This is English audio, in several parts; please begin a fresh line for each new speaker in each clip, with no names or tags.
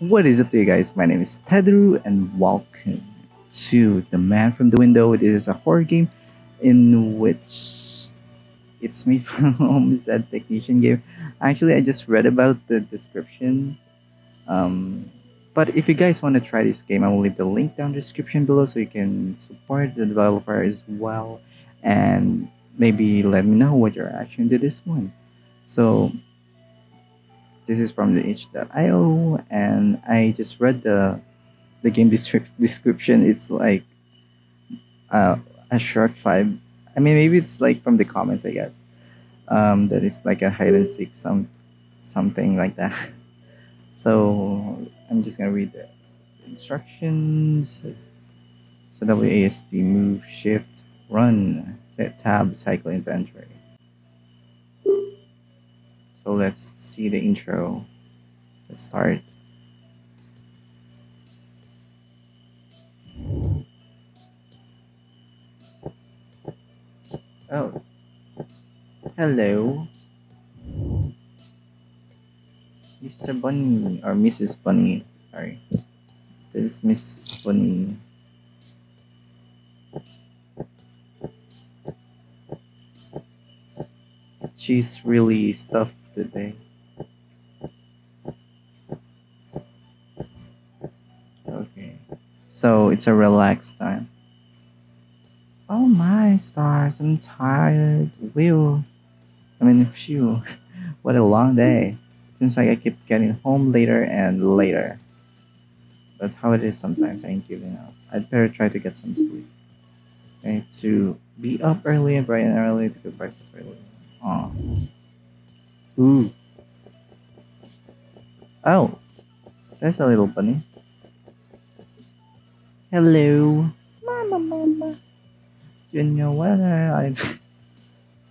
What is up to you guys? My name is TEDuru and welcome to The Man from the Window. It is a horror game in which it's made from Homestead Technician game. Actually, I just read about the description. Um, but if you guys want to try this game, I will leave the link down the description below so you can support the developer as well and maybe let me know what your reaction to this one. So this is from the itch.io and I just read the the game description. It's like uh, a short five. I mean, maybe it's like from the comments, I guess. Um, that is like a hide and seek, some something like that. So I'm just gonna read the instructions. So WASD move shift run tab cycle inventory. So let's see the intro. Let's start. Oh. Hello. Mr. Bunny or Mrs. Bunny. Sorry. This is Miss Bunny. She's really stuffed today. Okay. So it's a relaxed time. Oh my stars, I'm tired. Will. I mean, phew. What a long day. Seems like I keep getting home later and later. But how it is sometimes, I ain't giving up. I'd better try to get some sleep. Okay, to be up early and bright and early to go breakfast early. Aw. Ooh. Oh. There's a little bunny. Hello. Mama, mama. Junior, what are I...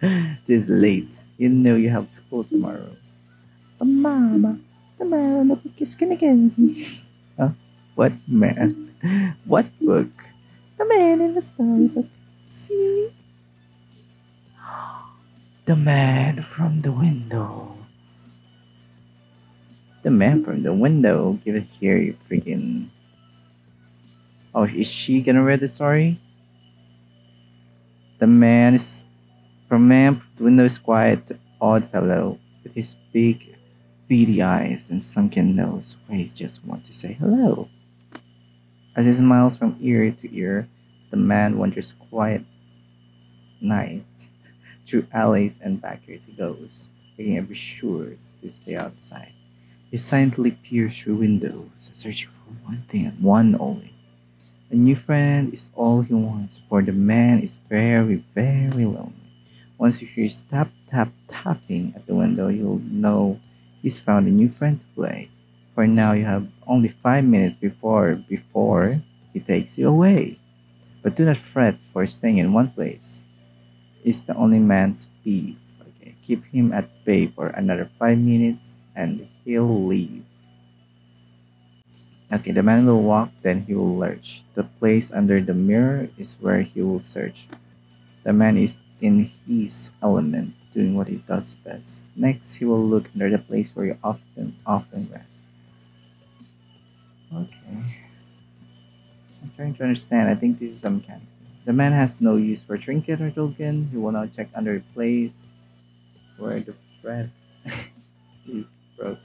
this late. You know you have school tomorrow. But mama, the man in the book is gonna get me. Huh? What man? What book? The man in the storybook. See? The man from the window. The man from the window. Give it here, you freaking. Oh, is she gonna read the story? The man is. From man from the window is quiet, odd fellow with his big, beady eyes and sunken nose, where he just wants to say hello. As he smiles from ear to ear, the man wanders quiet night through alleys and back as he goes, making every sure to stay outside. He silently peers through windows, searching for one thing and one only. A new friend is all he wants, for the man is very, very lonely. Once you hear tap, tap, tapping at the window, you'll know he's found a new friend to play. For now, you have only five minutes before before he takes you away. But do not fret for staying in one place is the only man's beef. Okay, keep him at bay for another five minutes and he'll leave. Okay, the man will walk, then he will lurch. The place under the mirror is where he will search. The man is in his element, doing what he does best. Next, he will look under the place where you often, often rest. Okay. I'm trying to understand. I think this is some mechanics. The man has no use for trinket or token. He will not check under place where the thread is broken.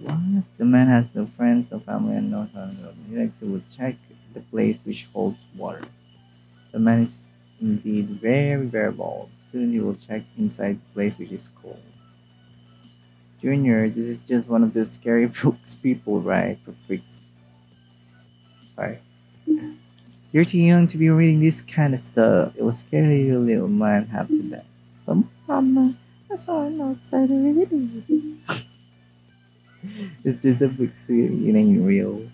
What? The man has no friends, no family, and no. Next, he will check the place which holds water. The man is indeed very, very bold. Soon he will check inside the place which is cold. Junior, this is just one of those scary books people write for freaks. Sorry. You're too young to be reading this kind of stuff. It will scare your little mind half to death. But mama, that's why I'm not excited to read it. it's just a book, so it ain't real.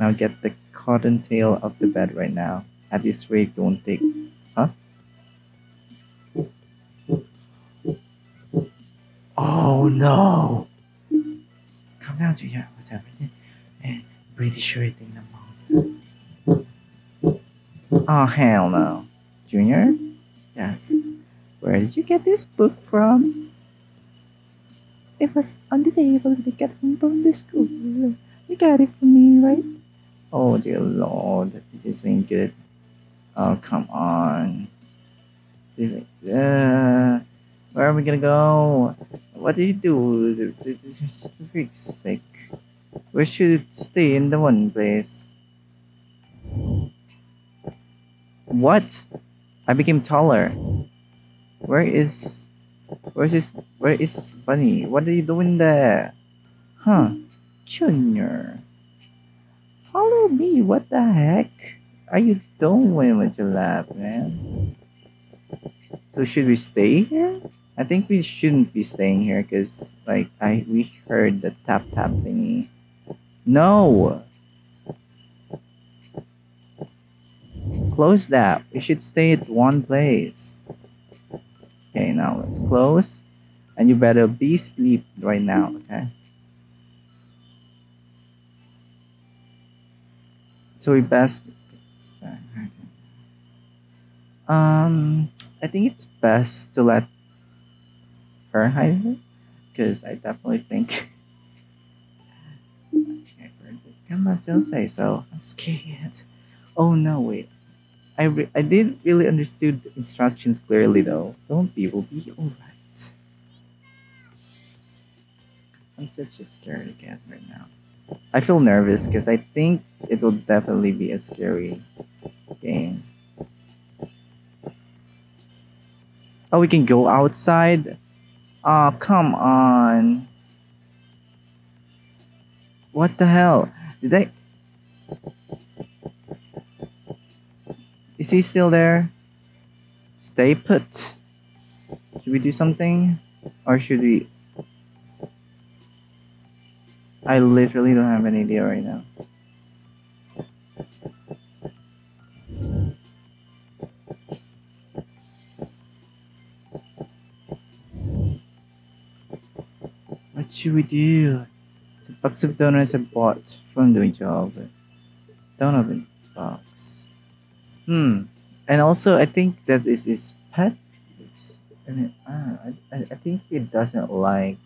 Now get the cotton tail off the bed right now. At this rate, you won't take. Huh? Oh no! Come down, Junior. What's everything? I'm eh, pretty sure it's in the monster. Oh, hell no. Junior? Yes. Where did you get this book from? it was on the table to get home from the school. You got it for me, right? Oh dear lord, this isn't good. Oh come on. This is, uh, where are we gonna go? What did you do? Freak's sake. We should stay in the one place. What? I became taller. Where is Where's this where is Bunny? What are you doing there? Huh? Junior. Follow me, what the heck? Are you doing with your lab, man? So should we stay here? I think we shouldn't be staying here because like I we heard the tap tap thingy. No. Close that. We should stay at one place. Okay, now let's close. And you better be sleep right now, okay? So we best um I think it's best to let her hide it because I definitely think Come on, don't say so. I'm scared. Oh no, wait. I, re- I didn't really understood the instructions clearly though. Don't be, we'll be alright. I'm such a scared cat right now. I feel nervous because I think it will definitely be a scary game. Oh, we can go outside? Oh, come on. What the hell? Did I... Is he still there? Stay put. Should we do something? Or should we... I literally don't have any idea right now. What should we do? The box of donuts I bought from doing job. Box. Hmm. And also, I think that is his pet peeves. I mean, ah, I, I, I think he doesn't like.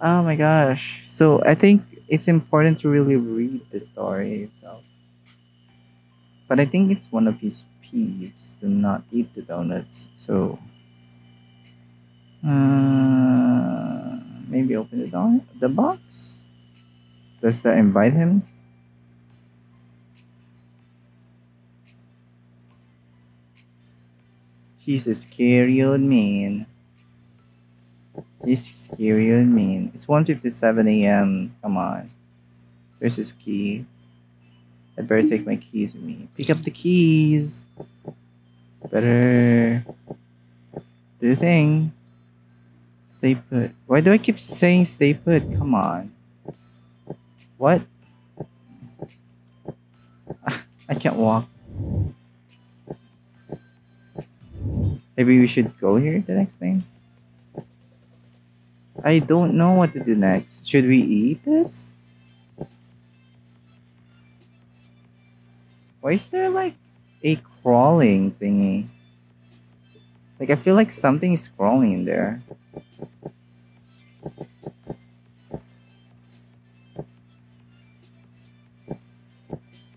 Oh my gosh. So I think it's important to really read the story itself. But I think it's one of his peeves to not eat the donuts. So. Uh, maybe open the, don- the box? Does that invite him? She's a scary old man. She's scary old man. It's 1.57 a.m. Come on. There's his key. I better take my keys with me. Pick up the keys. Better do the thing. Stay put. Why do I keep saying stay put? Come on. What? I can't walk. Maybe we should go here the next thing. I don't know what to do next. Should we eat this? Why is there like a crawling thingy? Like I feel like something is crawling in there.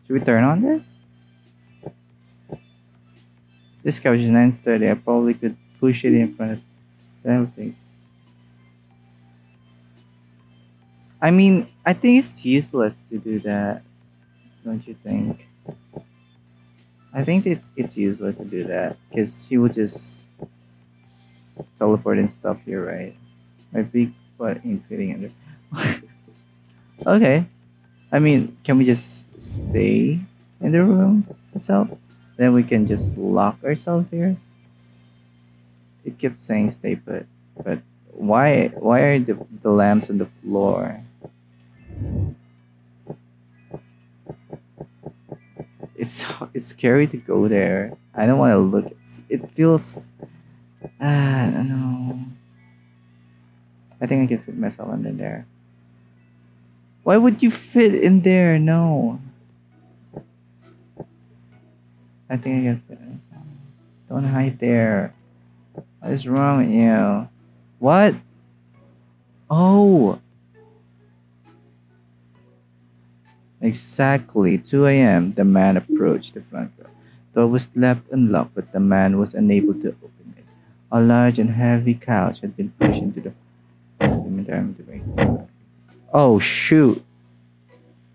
Should we turn on this? This couch is 930. I probably could push it in front of everything. I mean, I think it's useless to do that. Don't you think? I think it's it's useless to do that because he will just teleport and stuff here, right? My big butt fitting under. okay. I mean, can we just stay in the room itself? Then we can just lock ourselves here. It keeps saying stay put, but why why are the, the lamps on the floor? It's it's scary to go there. I don't want to look. It's, it feels. Uh, I don't know. I think I can fit myself under there. Why would you fit in there? No. I think I fit myself. Don't hide there. What is wrong with you? What? Oh! Exactly 2 a.m. The man approached the front door. Door was left unlocked, but the man was unable to open it. A large and heavy couch had been pushed into the. Oh shoot!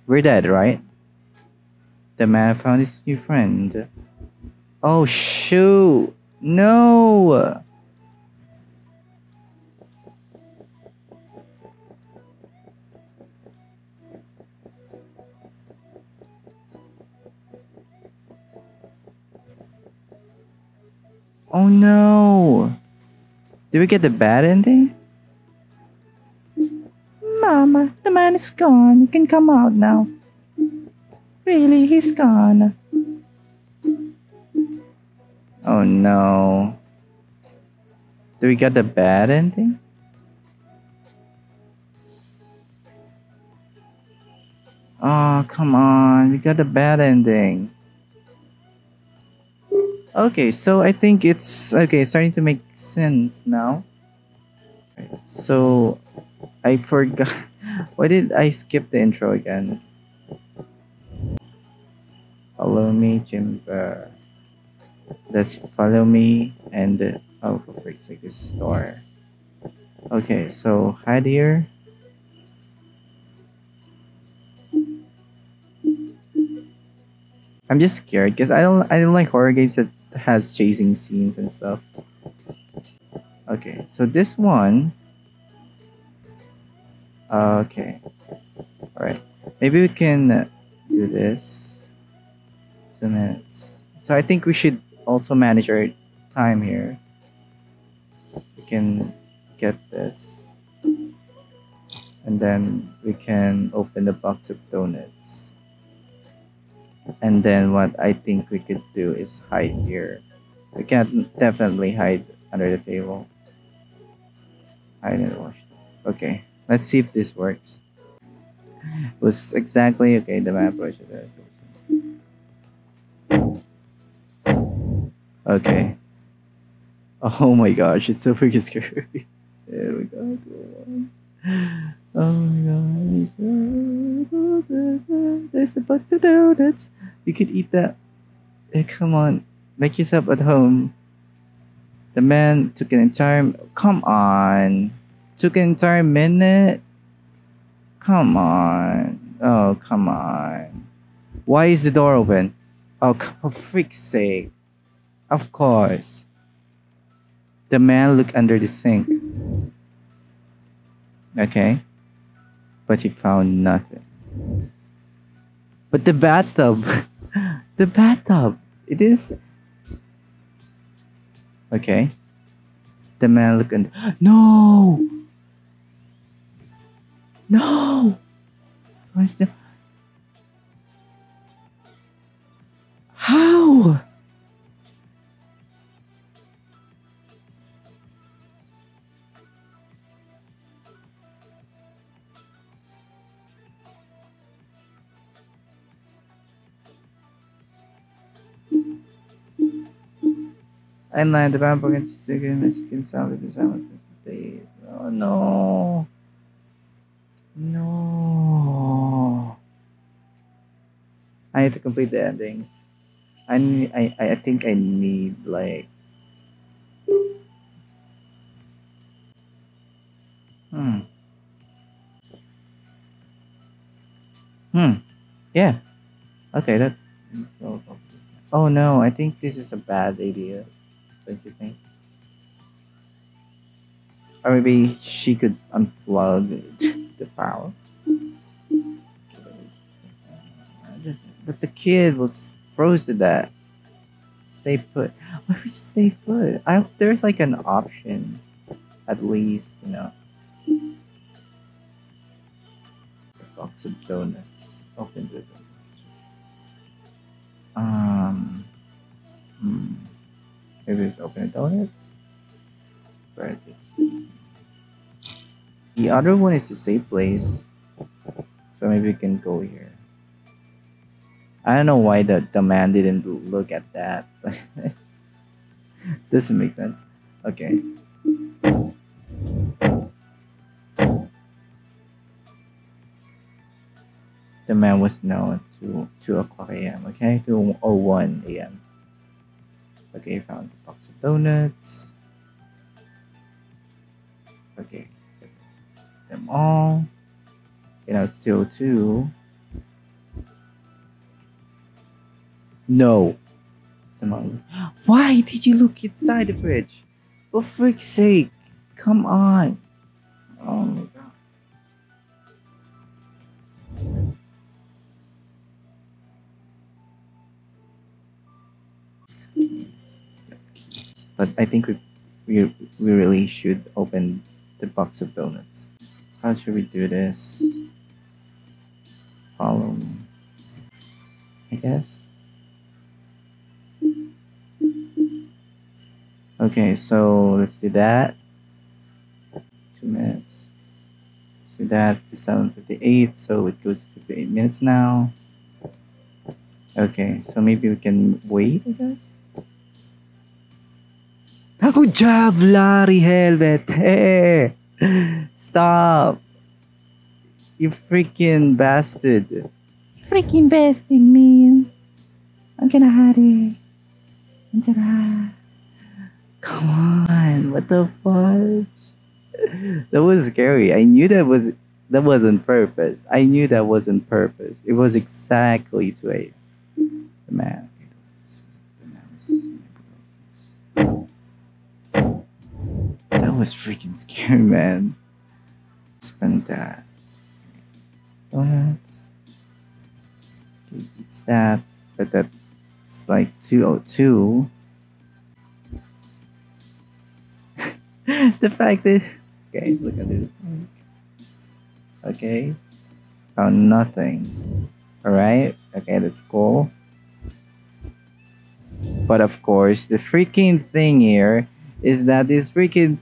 We're dead, right? The man found his new friend. Oh shoot! No! Oh no! Did we get the bad ending? Mama, the man is gone. You can come out now. Really, he's gone. Oh no. Do we get the bad ending? Oh, come on. We got the bad ending. Okay, so I think it's okay, starting to make sense now. So I forgot why did I skip the intro again? Follow me, Jimber. Let's follow me and uh, oh for freak's sake this store. Okay, so hide here. I'm just scared because I don't I don't like horror games that has chasing scenes and stuff. Okay, so this one. Okay. Alright. Maybe we can do this. Two minutes. So I think we should also manage our time here. We can get this. And then we can open the box of donuts. And then what I think we could do is hide here. We can definitely hide under the table. Hide in the wash. Okay, let's see if this works. It was exactly okay. The map approach. Okay. Oh my gosh, it's so freaking scary. There we go. Oh my gosh. There's a bunch of donuts. You could eat that. Hey, come on. Make yourself at home. The man took an entire. Come on. Took an entire minute. Come on. Oh, come on. Why is the door open? Oh, sake. Of course. The man looked under the sink. Okay but he found nothing. But the bathtub, the bathtub, it is. Okay. The man looked and no, no. What's the? How? And like the stick in the skin sound with the of the Oh no. No. I need to complete the endings. I I, I think I need like Hmm. Hmm. Yeah. Okay, that Oh no, I think this is a bad idea don't you think? Or maybe she could unplug the power. But the kid was froze to that. Stay put. Why would you stay put? I hope there's like an option, at least, you know. A box of donuts. Open the Um. Hmm. Maybe it's open donuts. Where The other one is the safe place. So maybe we can go here. I don't know why the, the man didn't look at that. Doesn't make sense. Okay. The man was known to 2 o'clock a.m., okay? to 01 a.m. Okay, found the box of donuts. Okay, them all. You know, still two. No. The mom. Why did you look inside the fridge? For freak's sake! Come on! Oh my god. But I think we, we we really should open the box of donuts. How should we do this? Follow me. I guess. Okay, so let's do that. Two minutes. Let's do that. 7.58, so it goes to 58 minutes now. Okay, so maybe we can wait, I guess. Good job, Larry Helvet. Hey, stop. You freaking bastard.
You freaking bastard, man. I'm gonna hide it. I'm gonna hide.
Come on, what the fudge? That was scary. I knew that was that wasn't purpose. I knew that wasn't purpose. It was exactly to a the man. That was freaking scary, man. Spend that. Donuts. It's that, but that's like 202. the fact that. Okay, look at this. Okay. Found nothing. Alright? Okay, that's cool. But of course, the freaking thing here is that this freaking.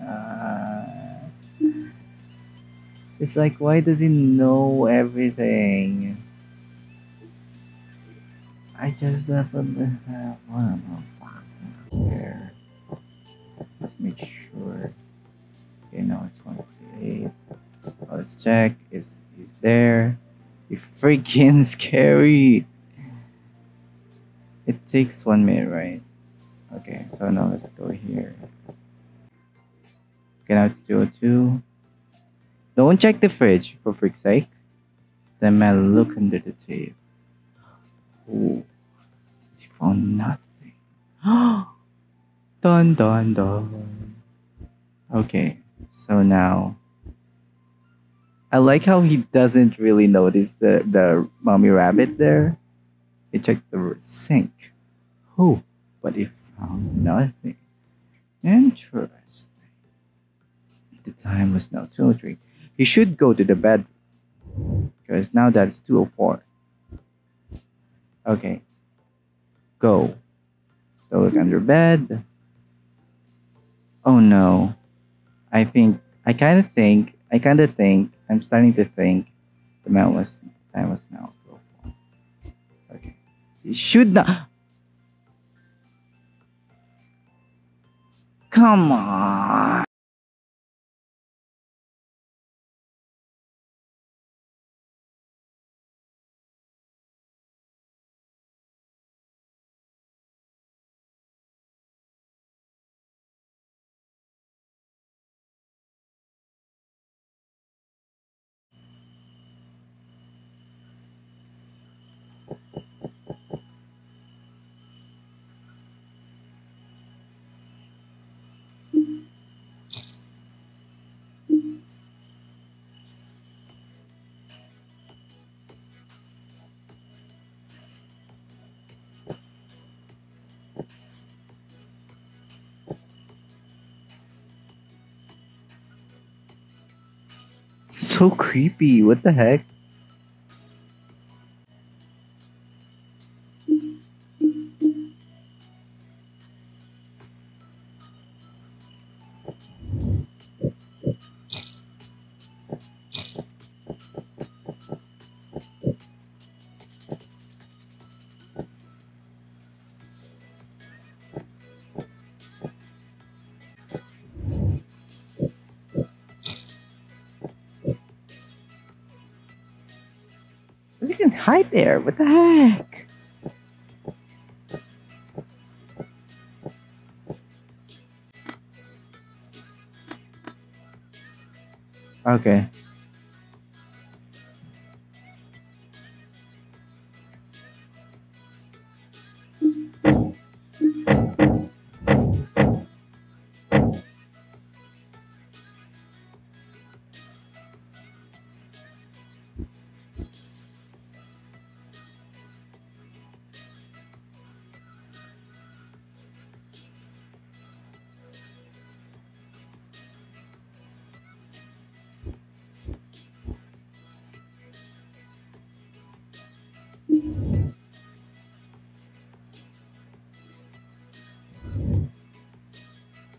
Uh, it's like, why does he know everything? I just one. Oh, fuck. Here. Let's make sure. Okay, no, it's 138. Oh, let's check. Is is there? You freaking scary. It takes one minute, right? Okay, so now let's go here. Okay, now it's 202. Don't check the fridge, for freak's sake. Then man, look under the tape. Oh, he found nothing. dun dun dun. Okay, so now I like how he doesn't really notice the the mommy rabbit there. He checked the sink. Oh, but he found nothing. Interesting. The time was now 203. He should go to the bedroom. Because now that's 204. Okay. Go. So look under bed. Oh no. I think I kinda think I kinda think I'm starting to think the man was time was now 204. Okay. He should not Come on. So creepy. What the heck? There. What the heck? Okay.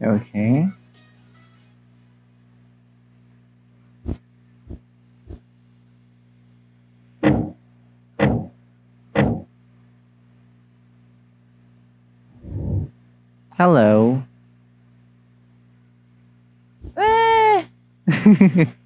Okay. Hello.
Eh!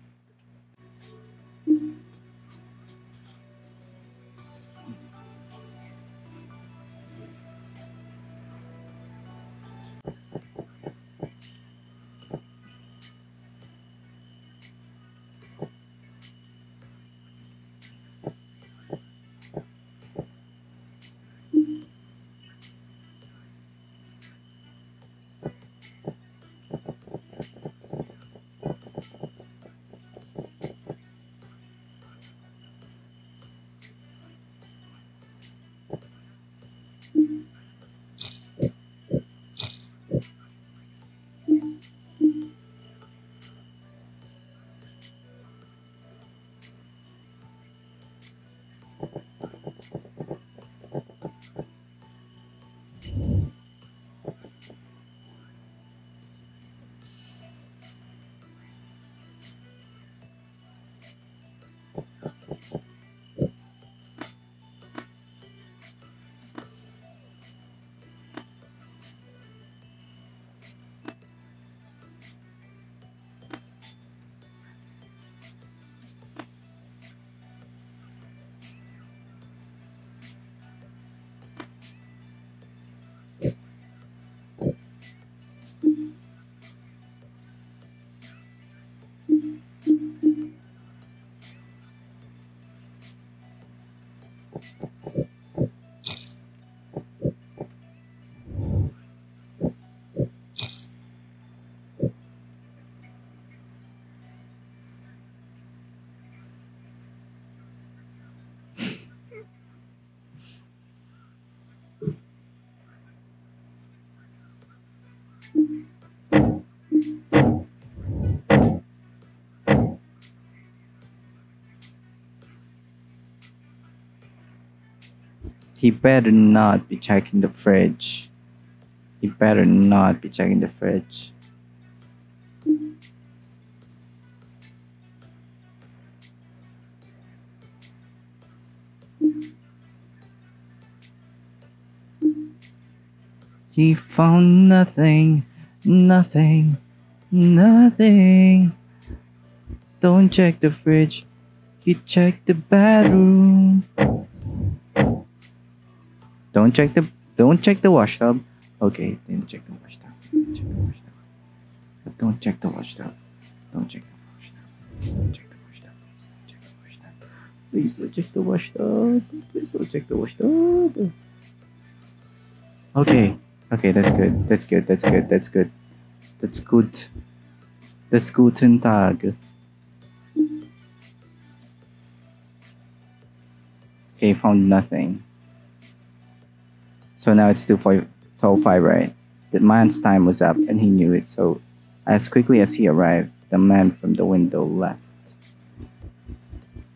He better not be checking the fridge. He better not be checking the fridge. He found nothing, nothing, nothing. Don't check the fridge. He checked the bathroom. Don't check the don't check the washtub. Okay, didn't check the washtub. Check the washtub. But don't check the washtub. Don't check the washtub. Please don't check the washtub. Please don't check the washtub. Please don't check the washtub. Okay. Okay, that's good. That's good. That's good. That's good. That's good. That's guten Tag. Okay, found nothing. So now it's still 5, right? The man's time was up and he knew it. So as quickly as he arrived, the man from the window left.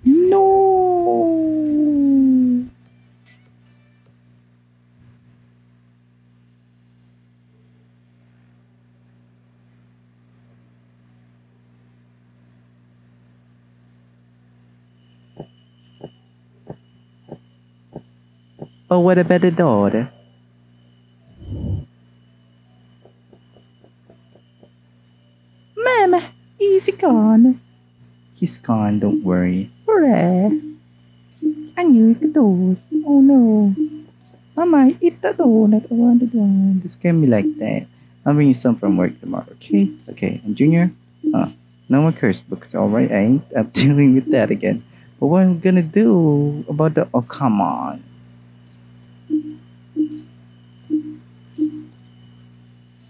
No! But what about the daughter?
Mama, he's gone.
He's gone, don't worry.
Hooray. I knew it could do it. Oh no. I might eat the donut. I want the donut.
This can be like that. I'll bring you some from work tomorrow, okay? Okay, and Junior? Uh, no more curse books, alright? I ain't up dealing with that again. But what am I gonna do about the. Oh, come on.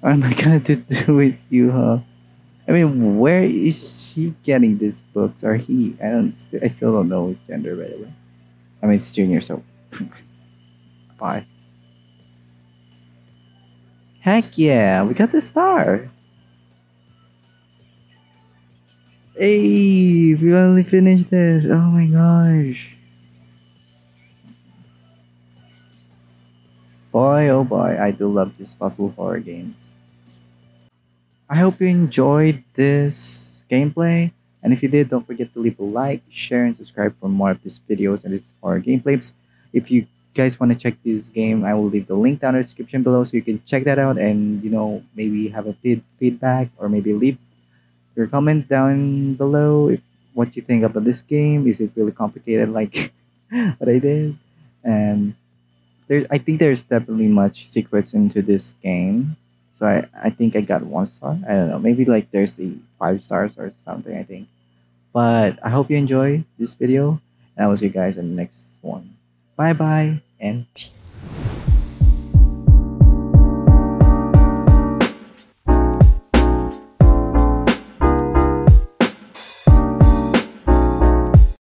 What am I gonna do with you, huh? I mean, where is she getting these books? Or he? I don't. I still don't know his gender, by the way. I mean, it's Junior, so. Bye. Heck yeah, we got the star. Hey, we only finished this. Oh my gosh. Boy, oh boy, I do love these puzzle horror games. I hope you enjoyed this gameplay. And if you did, don't forget to leave a like, share, and subscribe for more of these videos and these horror gameplays. If you guys want to check this game, I will leave the link down in the description below so you can check that out and you know maybe have a feed- feedback or maybe leave your comment down below if what you think about this game. Is it really complicated like what I did? And there, I think there's definitely much secrets into this game. So I, I think I got one star. I don't know. Maybe like there's a five stars or something. I think. But I hope you enjoy this video, and I will see you guys in the next one. Bye bye and peace.